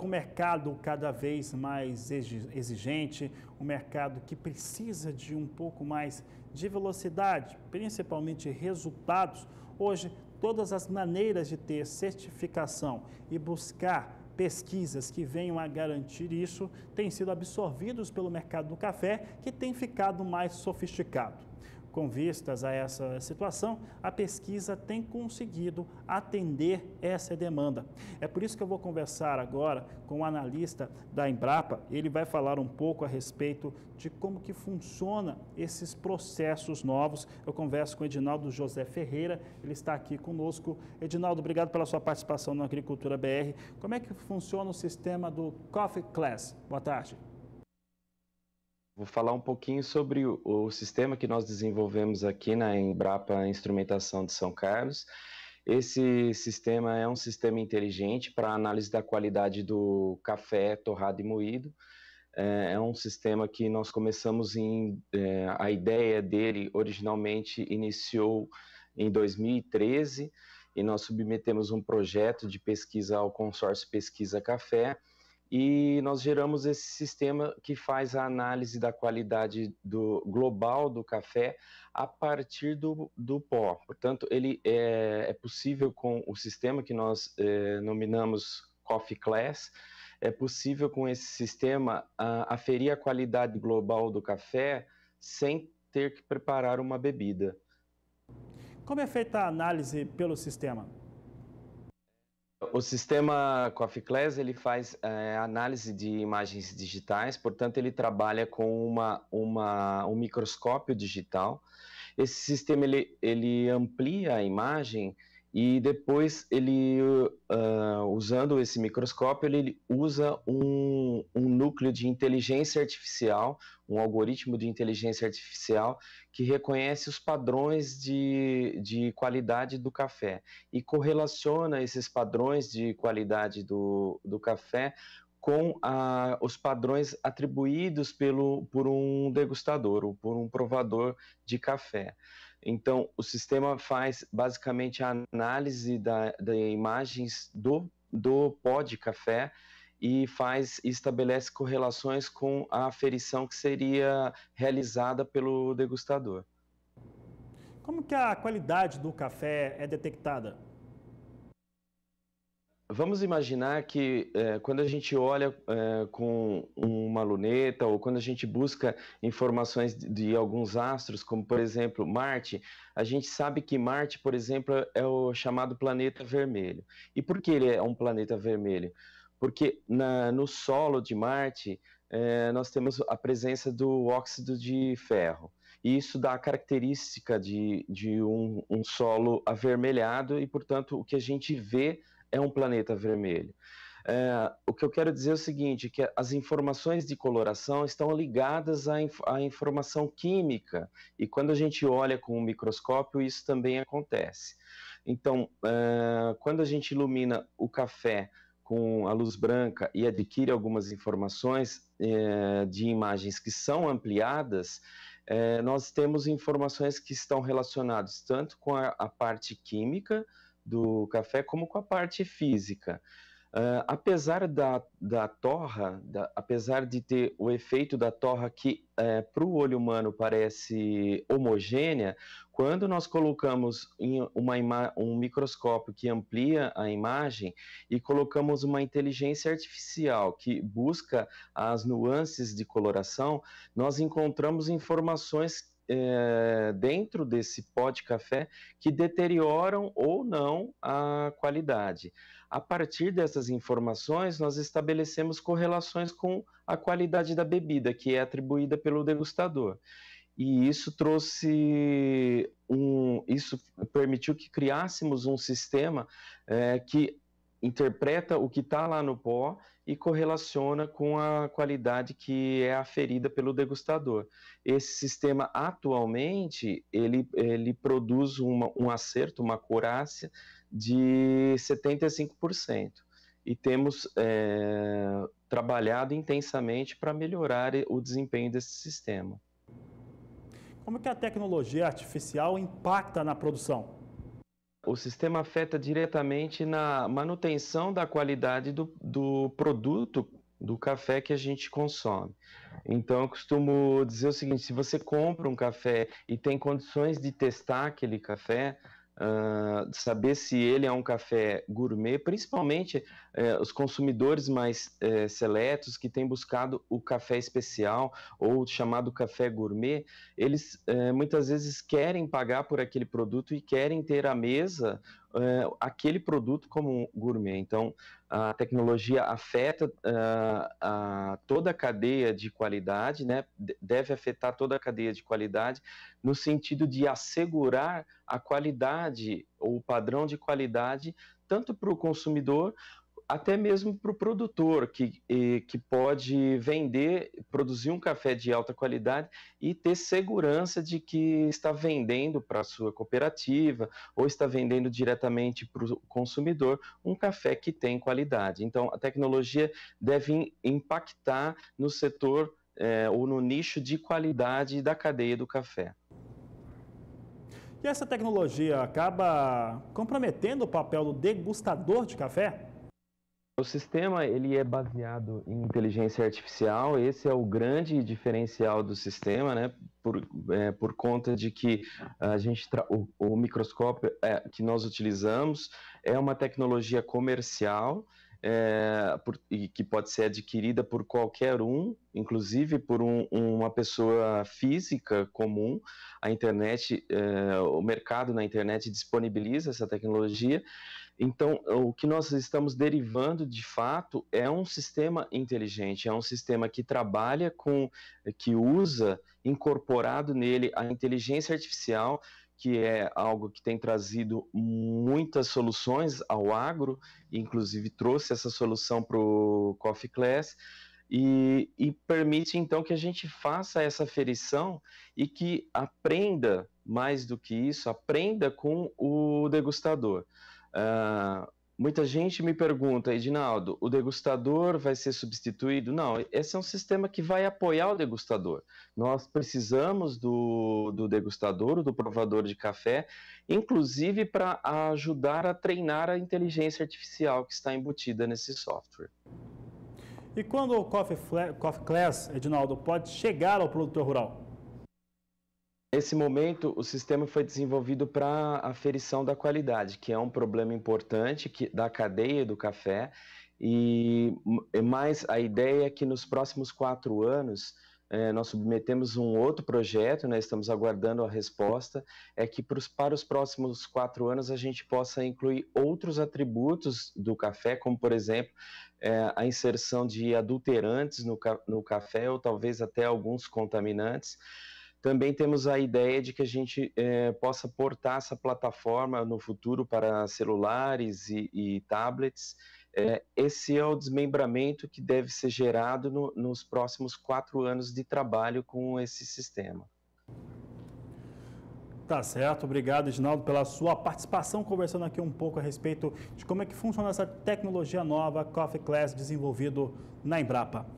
com o mercado cada vez mais exigente, um mercado que precisa de um pouco mais de velocidade, principalmente resultados, hoje todas as maneiras de ter certificação e buscar pesquisas que venham a garantir isso têm sido absorvidos pelo mercado do café, que tem ficado mais sofisticado. Com vistas a essa situação, a pesquisa tem conseguido atender essa demanda. É por isso que eu vou conversar agora com o analista da Embrapa. Ele vai falar um pouco a respeito de como que funciona esses processos novos. Eu converso com o Edinaldo José Ferreira, ele está aqui conosco. Edinaldo, obrigado pela sua participação no Agricultura BR. Como é que funciona o sistema do Coffee Class? Boa tarde. Vou falar um pouquinho sobre o, o, sistema que nós desenvolvemos aqui na Embrapa Instrumentação de São Carlos. Esse sistema é um sistema inteligente para análise da qualidade do café torrado e moído. É, é um sistema que nós começamos em. É, a ideia dele originalmente iniciou em 2013 e nós submetemos um projeto de pesquisa ao consórcio Pesquisa Café e nós geramos esse sistema que faz a análise da qualidade do global do café a partir do, do pó. Portanto, ele é, é possível com o sistema que nós é, nominamos Coffee Class, é possível com esse sistema a, aferir a qualidade global do café sem ter que preparar uma bebida. Como é feita a análise pelo sistema? O sistema Coffee Class ele faz é, análise de imagens digitais, portanto ele trabalha com uma, uma, um microscópio digital. Esse sistema ele, ele amplia a imagem e depois ele, uh, usando esse microscópio, ele usa um, um, núcleo de inteligência artificial, um algoritmo de inteligência artificial que reconhece os padrões de, de qualidade do café e correlaciona esses padrões de qualidade do, do café com a, os padrões atribuídos pelo, por um degustador ou por um provador de café. Então, o sistema faz basicamente a análise da, da imagens do, do pó de café e faz estabelece correlações com a aferição que seria realizada pelo degustador. Como que a qualidade do café é detectada? Vamos imaginar que é, quando a gente olha é, com uma luneta ou quando a gente busca informações de, de, alguns astros, como por exemplo Marte, a gente sabe que Marte, por exemplo, é o chamado planeta vermelho. E por que ele é um planeta vermelho? Porque na, no solo de Marte é, nós temos a presença do óxido de ferro. E isso dá a característica de, de um, um solo avermelhado e, portanto, o que a gente vê é um planeta vermelho. É, o que eu quero dizer é o seguinte, que as informações de coloração estão ligadas à, inf à, informação química, e quando a gente olha com um microscópio, isso também acontece. Então, é, quando a gente ilumina o café com a luz branca e adquire algumas informações é, de imagens que são ampliadas, é, nós temos informações que estão relacionadas tanto com a, a parte química, do café, como com a parte física. Uh, apesar da, da torra, da, apesar de ter o efeito da torra que é, para o olho humano parece homogênea, quando nós colocamos em uma um microscópio que amplia a imagem e colocamos uma inteligência artificial que busca as nuances de coloração, nós encontramos informações é, dentro desse pó de café que deterioram ou não a qualidade. A partir dessas informações, nós estabelecemos correlações com a qualidade da bebida, que é atribuída pelo degustador. E isso trouxe um. Isso permitiu que criássemos um sistema é, que interpreta o que está lá no pó e correlaciona com a qualidade que é aferida pelo degustador. Esse sistema atualmente ele, ele produz uma, um acerto, uma acurácia de 75%. E temos é, trabalhado intensamente para melhorar o desempenho desse sistema. Como que a tecnologia artificial impacta na produção? O sistema afeta diretamente na manutenção da qualidade do, do produto do café que a gente consome. Então, eu costumo dizer o seguinte: se você compra um café e tem condições de testar aquele café, uh, saber se ele é um café gourmet, principalmente uh, os consumidores mais uh, seletos que têm buscado o café especial ou chamado café gourmet, eles eh, muitas vezes querem pagar por aquele produto e querem ter à mesa uh, aquele produto como gourmet. Então, a tecnologia afeta uh, a toda a cadeia de qualidade, né? deve afetar toda a cadeia de qualidade, no sentido de assegurar a qualidade ou o padrão de qualidade tanto para o consumidor até mesmo para o produtor que, que pode vender, produzir um café de alta qualidade e ter segurança de que está vendendo para a sua cooperativa ou está vendendo diretamente para o consumidor um café que tem qualidade. Então, a tecnologia deve impactar no setor é, ou no nicho de qualidade da cadeia do café. E essa tecnologia acaba comprometendo o papel do degustador de café? O sistema ele é baseado em inteligência artificial. Esse é o grande diferencial do sistema, né? Por, é, por conta de que a gente o, o, microscópio é, que nós utilizamos é uma tecnologia comercial é, por, e que pode ser adquirida por qualquer um, inclusive por um, uma pessoa física comum. A internet, é, o mercado na internet disponibiliza essa tecnologia então, o que nós estamos derivando de fato é um sistema inteligente, é um sistema que trabalha com, que usa incorporado nele a inteligência artificial, que é algo que tem trazido muitas soluções ao agro, inclusive trouxe essa solução para o Coffee Class, e, e, permite então que a gente faça essa ferição e que aprenda mais do que isso, aprenda com o degustador. Uh, muita gente me pergunta, Edinaldo, o degustador vai ser substituído? Não, esse é um sistema que vai apoiar o degustador. Nós precisamos do, do degustador, do provador de café, inclusive para ajudar a treinar a inteligência artificial que está embutida nesse software. E quando o Coffee, Coffee Class, Edinaldo, pode chegar ao produtor rural? Nesse momento, o sistema foi desenvolvido para aferição da qualidade, que é um problema importante que, da cadeia do café. E mais a ideia é que nos próximos quatro anos é, nós submetemos um outro projeto, né, estamos aguardando a resposta, é que pros, para os próximos quatro anos a gente possa incluir outros atributos do café, como por exemplo é, a inserção de adulterantes no, no café ou talvez até alguns contaminantes. Também temos a ideia de que a gente é, possa portar essa plataforma no futuro para celulares e, e tablets. É, esse é o desmembramento que deve ser gerado no, nos próximos quatro anos de trabalho com esse sistema. Tá certo, obrigado, Edinaldo, pela sua participação, conversando aqui um pouco a respeito de como é que funciona essa tecnologia nova Coffee Class desenvolvido na Embrapa.